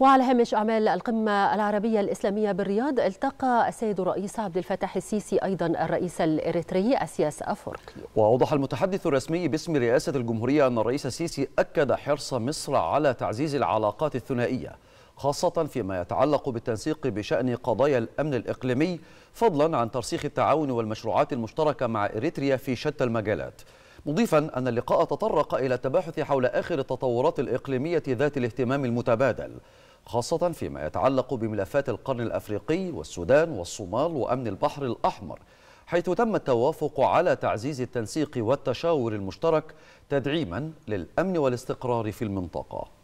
وعلى هامش أعمال القمة العربية الإسلامية بالرياض التقى السيد الرئيس عبد الفتاح السيسي أيضا الرئيس الإريتري أسياس أفوركي وأوضح المتحدث الرسمي باسم رئاسة الجمهورية أن الرئيس السيسي أكد حرص مصر على تعزيز العلاقات الثنائية خاصة فيما يتعلق بالتنسيق بشأن قضايا الأمن الإقليمي فضلا عن ترسيخ التعاون والمشروعات المشتركة مع إريتريا في شتى المجالات. مضيفا أن اللقاء تطرق إلى التباحث حول آخر التطورات الإقليمية ذات الاهتمام المتبادل. خاصة فيما يتعلق بملفات القرن الأفريقي والسودان والصومال وأمن البحر الأحمر حيث تم التوافق على تعزيز التنسيق والتشاور المشترك تدعيما للأمن والاستقرار في المنطقة.